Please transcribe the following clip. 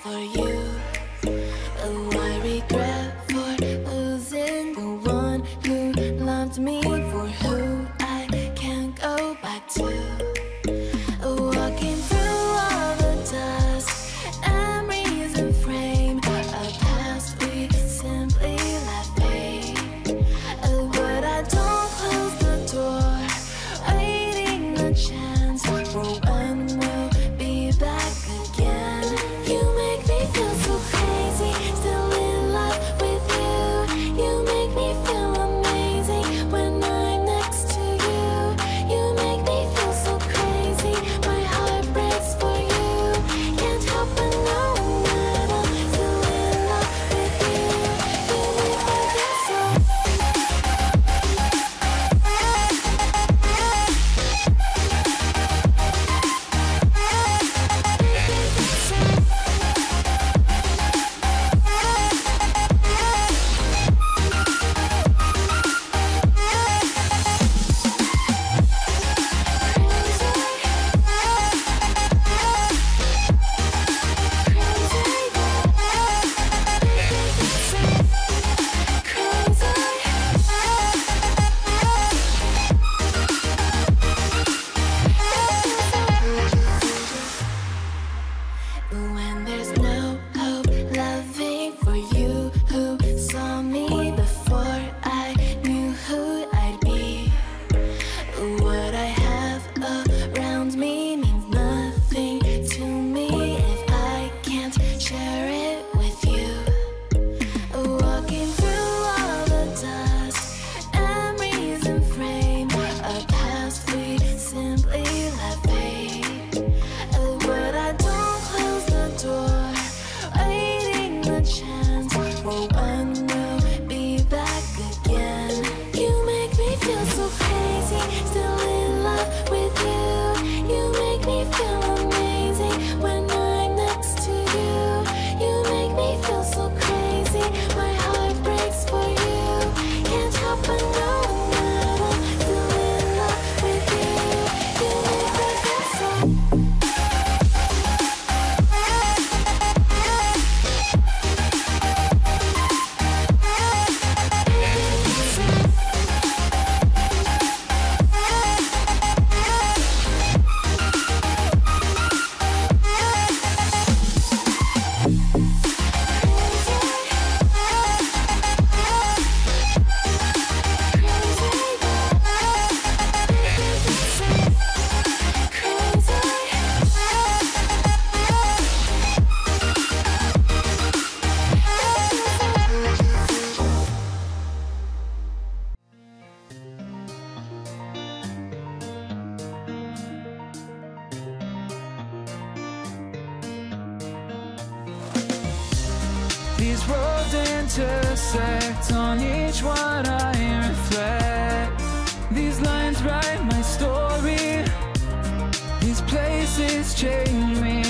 for you. These roads intersect, on each one I reflect. These lines write my story. These places change me.